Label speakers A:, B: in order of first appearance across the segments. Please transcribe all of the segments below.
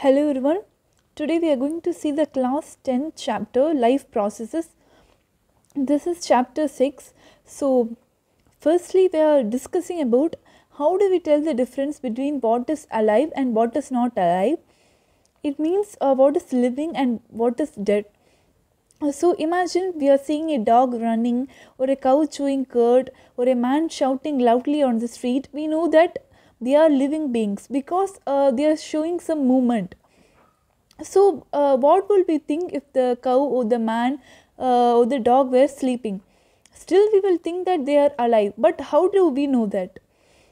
A: Hello everyone. Today we are going to see the class 10 chapter life processes. This is chapter 6. So firstly we are discussing about how do we tell the difference between what is alive and what is not alive. It means uh, what is living and what is dead. So imagine we are seeing a dog running or a cow chewing curd or a man shouting loudly on the street. We know that they are living beings because uh, they are showing some movement. So uh, what will we think if the cow or the man uh, or the dog were sleeping? Still we will think that they are alive. But how do we know that?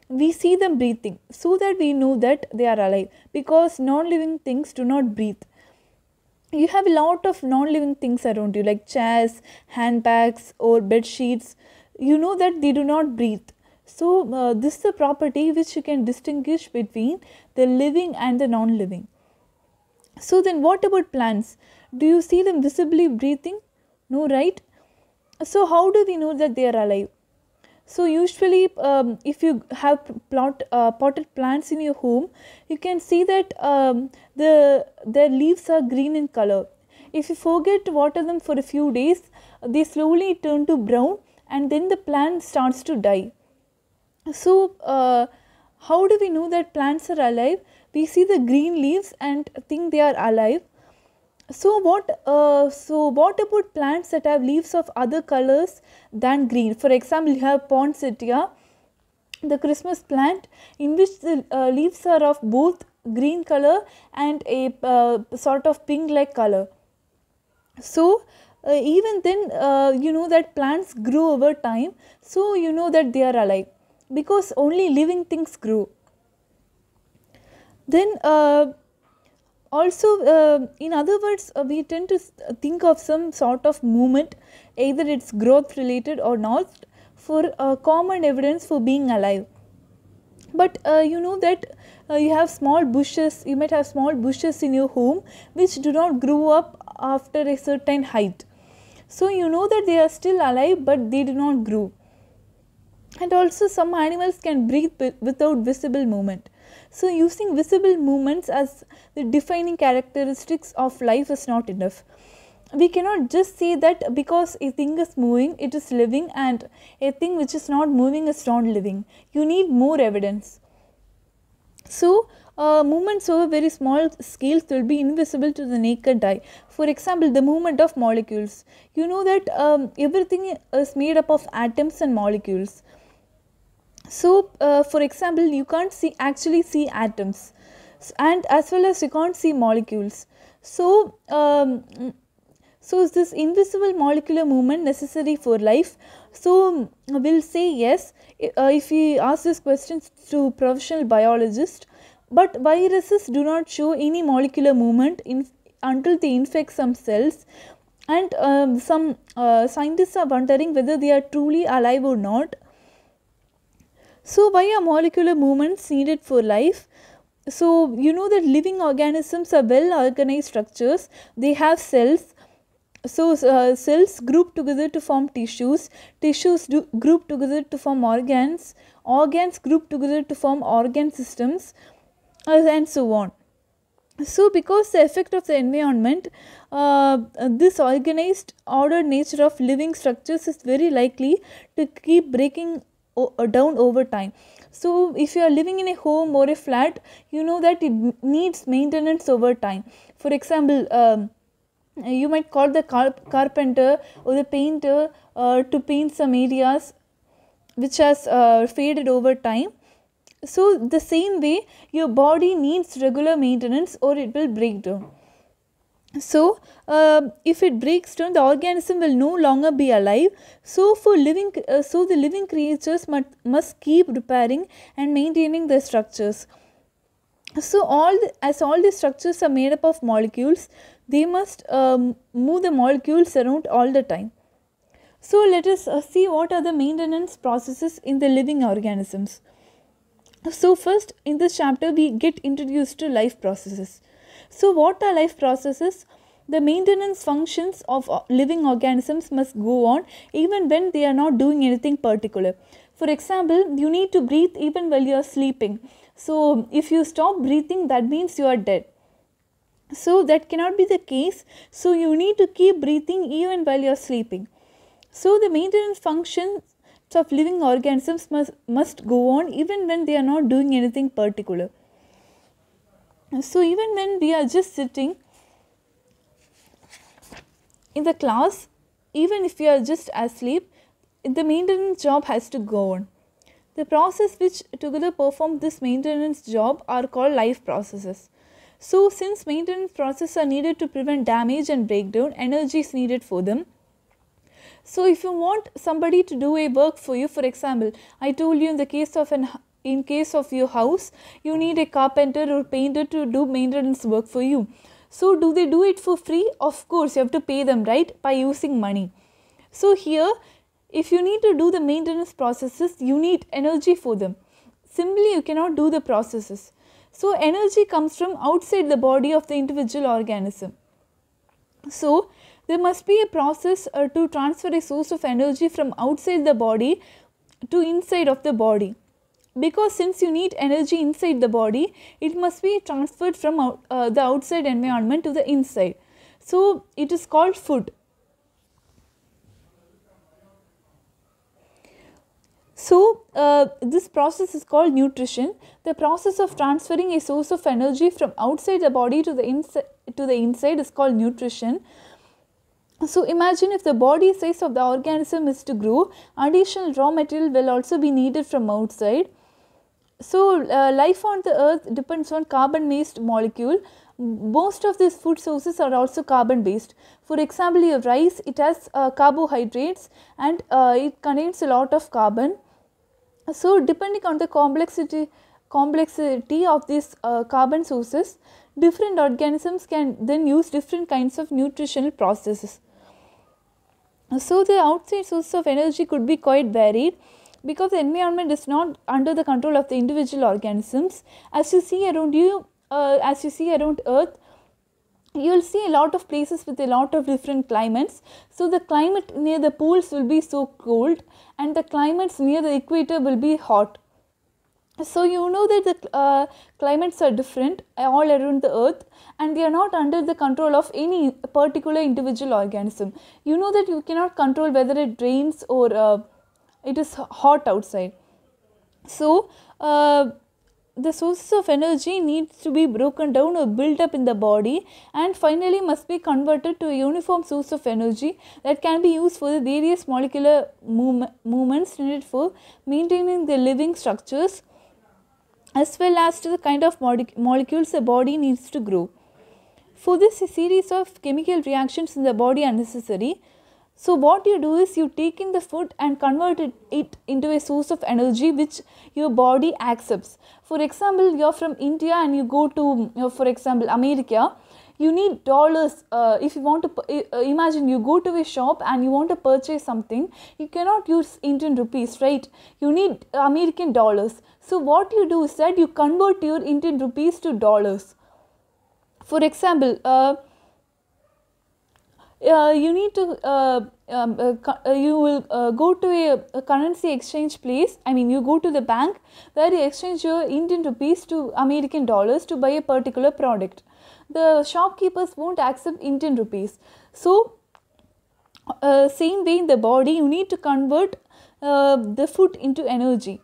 A: We see them breathing so that we know that they are alive because non-living things do not breathe you have a lot of non-living things around you like chairs handbags or bed sheets you know that they do not breathe so uh, this is a property which you can distinguish between the living and the non-living. So then what about plants? Do you see them visibly breathing? No right? So how do we know that they are alive? So usually um, if you have plot, uh, potted plants in your home, you can see that um, the their leaves are green in color. If you forget to water them for a few days, they slowly turn to brown and then the plant starts to die. So uh, how do we know that plants are alive? We see the green leaves and think they are alive. So what uh, so what about plants that have leaves of other colors than green? For example you have poinsettia the christmas plant in which the uh, leaves are of both green color and a uh, sort of pink like color. So uh, even then uh, you know that plants grow over time. So you know that they are alive because only living things grow then uh, also uh, in other words uh, we tend to think of some sort of movement either it's growth related or not for uh, common evidence for being alive. But uh, you know that uh, you have small bushes you might have small bushes in your home which do not grow up after a certain height. So you know that they are still alive but they do not grow and also some animals can breathe without visible movement so using visible movements as the defining characteristics of life is not enough. We cannot just say that because a thing is moving, it is living and a thing which is not moving is not living. You need more evidence. So, uh, movements over very small scales will be invisible to the naked eye. For example, the movement of molecules. You know that um, everything is made up of atoms and molecules so uh, for example you can't see actually see atoms. And as well as you can't see molecules. So um, so is this invisible molecular movement necessary for life? So we'll say yes. Uh, if we ask this question to professional biologists but viruses do not show any molecular movement in, until they infect some cells. And um, some uh, scientists are wondering whether they are truly alive or not so, why are molecular movements needed for life? So, you know that living organisms are well organized structures, they have cells. So, uh, cells group together to form tissues, tissues do group together to form organs, organs group together to form organ systems, uh, and so on. So, because the effect of the environment, uh, this organized ordered nature of living structures is very likely to keep breaking down over time. So if you are living in a home or a flat you know that it needs maintenance over time. For example um, you might call the car carpenter or the painter uh, to paint some areas which has uh, faded over time. So the same way your body needs regular maintenance or it will break down so, uh, if it breaks down, the organism will no longer be alive. So, for living, uh, so the living creatures must, must keep repairing and maintaining their structures. So, all the, as all the structures are made up of molecules, they must um, move the molecules around all the time. So, let us uh, see what are the maintenance processes in the living organisms. So, first in this chapter, we get introduced to life processes. So, what are life processes? The maintenance functions of living organisms must go on even when they are not doing anything particular. For example, you need to breathe even while you are sleeping. So, if you stop breathing, that means you are dead. So that cannot be the case. So you need to keep breathing even while you are sleeping. So the maintenance functions of living organisms must, must go on even when they are not doing anything particular. So even when we are just sitting in the class, even if we are just asleep, the maintenance job has to go on. The process which together perform this maintenance job are called life processes. So since maintenance processes are needed to prevent damage and breakdown, energy is needed for them. So if you want somebody to do a work for you, for example, I told you in the case of an in case of your house, you need a carpenter or painter to do maintenance work for you. So do they do it for free? Of course, you have to pay them, right? By using money. So here, if you need to do the maintenance processes, you need energy for them. Simply, you cannot do the processes. So energy comes from outside the body of the individual organism. So there must be a process uh, to transfer a source of energy from outside the body to inside of the body. Because since you need energy inside the body, it must be transferred from out, uh, the outside environment to the inside. So it is called food. So, uh, this process is called nutrition. The process of transferring a source of energy from outside the body to the to the inside is called nutrition. So, imagine if the body size of the organism is to grow, additional raw material will also be needed from outside. So, uh, life on the earth depends on carbon based molecule. Most of these food sources are also carbon based. For example, your rice, it has uh, carbohydrates and uh, it contains a lot of carbon. So, depending on the complexity complexity of these uh, carbon sources, different organisms can then use different kinds of nutritional processes. So, the outside source of energy could be quite varied because the environment is not under the control of the individual organisms. As you see around you, uh, as you see around earth, you will see a lot of places with a lot of different climates. So, the climate near the poles will be so cold and the climates near the equator will be hot. So, you know that the uh, climates are different all around the earth and they are not under the control of any particular individual organism. You know that you cannot control whether it rains or uh, it is hot outside. So, uh, the sources of energy needs to be broken down or built up in the body and finally must be converted to a uniform source of energy that can be used for the various molecular move movements needed for maintaining the living structures as well as to the kind of molecules the body needs to grow. For this a series of chemical reactions in the body are necessary so what you do is you take in the food and convert it, it into a source of energy which your body accepts. For example, you are from India and you go to, you know, for example, America. You need dollars. Uh, if you want to uh, imagine, you go to a shop and you want to purchase something, you cannot use Indian rupees, right? You need American dollars. So what you do is that you convert your Indian rupees to dollars. For example, uh, uh, you need to uh, um, uh, uh you will uh, go to a, a, currency exchange place. I mean you go to the bank where you exchange your indian rupees to american dollars to buy a particular product. The shopkeepers won't accept indian rupees. So uh, same way in the body you need to convert the food into energy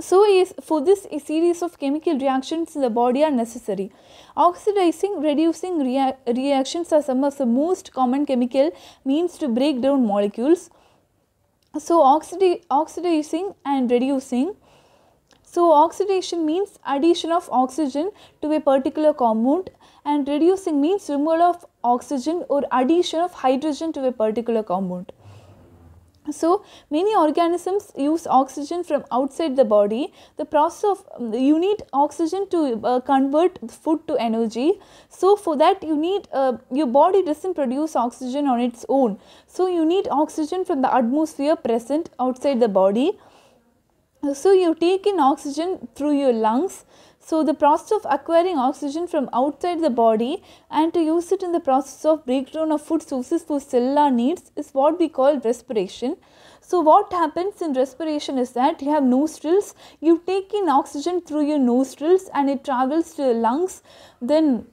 A: so, is, for this a series of chemical reactions in the body are necessary. Oxidizing, reducing rea reactions are some of the most common chemical means to break down molecules. So, oxidi oxidizing and reducing. So, oxidation means addition of oxygen to a particular compound and reducing means removal of oxygen or addition of hydrogen to a particular compound. So, many organisms use oxygen from outside the body. The process of um, you need oxygen to uh, convert food to energy. So, for that you need uh, your body does not produce oxygen on its own. So, you need oxygen from the atmosphere present outside the body. So, you take in oxygen through your lungs so, the process of acquiring oxygen from outside the body and to use it in the process of breakdown of food sources for cellular needs is what we call respiration. So, what happens in respiration is that you have nostrils, you take in oxygen through your nostrils and it travels to the lungs, then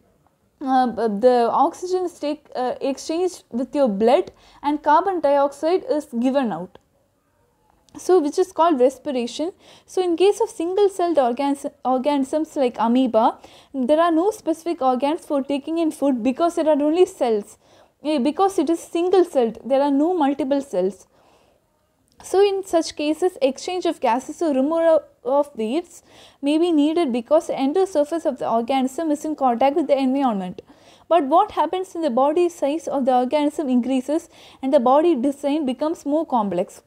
A: uh, the oxygen is take, uh, exchanged with your blood and carbon dioxide is given out so which is called respiration. So in case of single celled organisms like amoeba, there are no specific organs for taking in food because there are only cells. Because it is single celled, there are no multiple cells. So in such cases, exchange of gases or removal of waste may be needed because the surface of the organism is in contact with the environment. But what happens in the body size of the organism increases and the body design becomes more complex.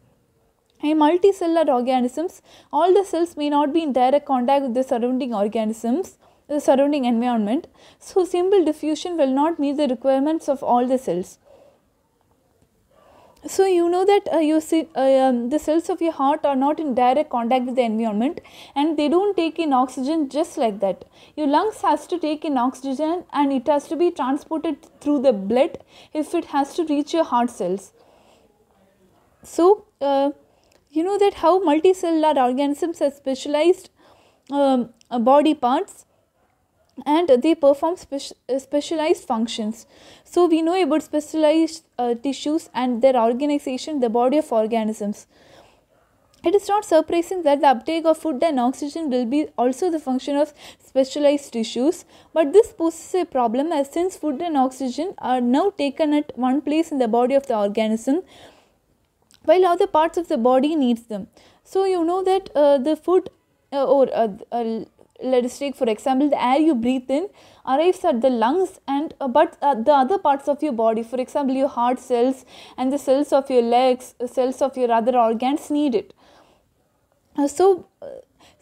A: In multicellular organisms, all the cells may not be in direct contact with the surrounding organisms, the surrounding environment. So, simple diffusion will not meet the requirements of all the cells. So, you know that uh, you see uh, um, the cells of your heart are not in direct contact with the environment and they don't take in oxygen just like that. Your lungs has to take in oxygen and it has to be transported through the blood if it has to reach your heart cells. So, uh, you know that how multicellular organisms have specialized um, uh, body parts and they perform uh, specialized functions. So, we know about specialized uh, tissues and their organization, the body of organisms. It is not surprising that the uptake of food and oxygen will be also the function of specialized tissues, but this poses a problem as since food and oxygen are now taken at one place in the body of the organism, while other parts of the body needs them. So, you know that uh, the food uh, or uh, uh let us take for example the air you breathe in arrives at the lungs and uh, but uh, the other parts of your body for example your heart cells and the cells of your legs cells of your other organs need it. so,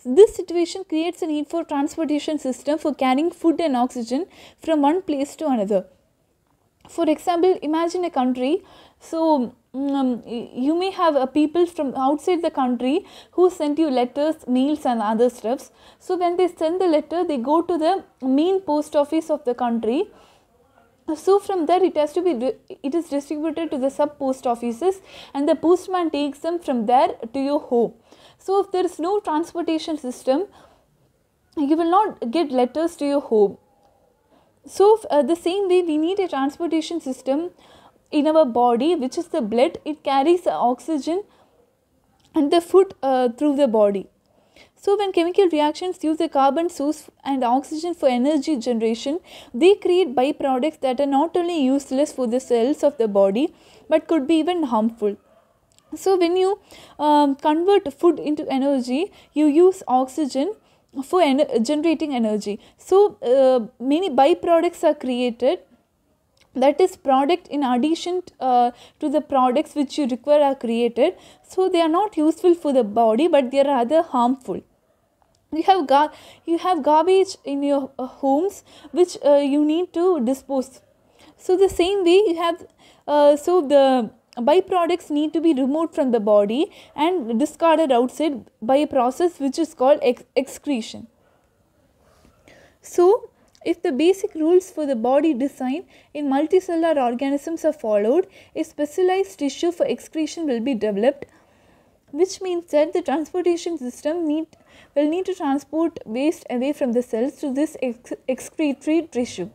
A: this situation creates a need for transportation system for carrying food and oxygen from one place to another. For example, imagine a country so um, you may have uh, people from outside the country who send you letters, mails and other stuffs. So when they send the letter, they go to the main post office of the country. So from there it has to be, it is distributed to the sub post offices and the postman takes them from there to your home. So if there is no transportation system, you will not get letters to your home. So uh, the same way we need a transportation system in our body which is the blood it carries oxygen and the food uh, through the body. So when chemical reactions use the carbon source and oxygen for energy generation, they create byproducts that are not only useless for the cells of the body but could be even harmful. So when you um, convert food into energy, you use oxygen for ener generating energy. So uh, many byproducts are created that is product in addition uh, to the products which you require are created. So they are not useful for the body but they are rather harmful. You have gar- you have garbage in your uh, homes which uh, you need to dispose. So the same way you have uh, so the byproducts need to be removed from the body and discarded outside by a process which is called ex- excretion. So if the basic rules for the body design in multicellular organisms are followed, a specialized tissue for excretion will be developed, which means that the transportation system need, will need to transport waste away from the cells to this ex excretory tissue.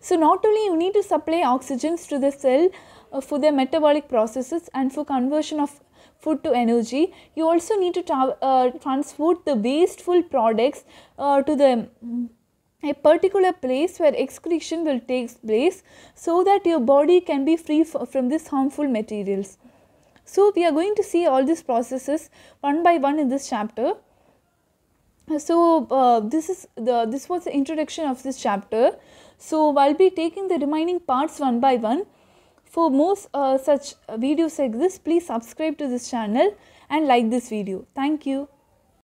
A: So, not only you need to supply oxygens to the cell uh, for their metabolic processes and for conversion of food to energy, you also need to tra uh, transport the wasteful products uh, to the a particular place where excretion will take place so that your body can be free from these harmful materials. So, we are going to see all these processes one by one in this chapter. So, uh, this is the this was the introduction of this chapter. So, I will be taking the remaining parts one by one. For more uh, such videos like this, please subscribe to this channel and like this video. Thank you.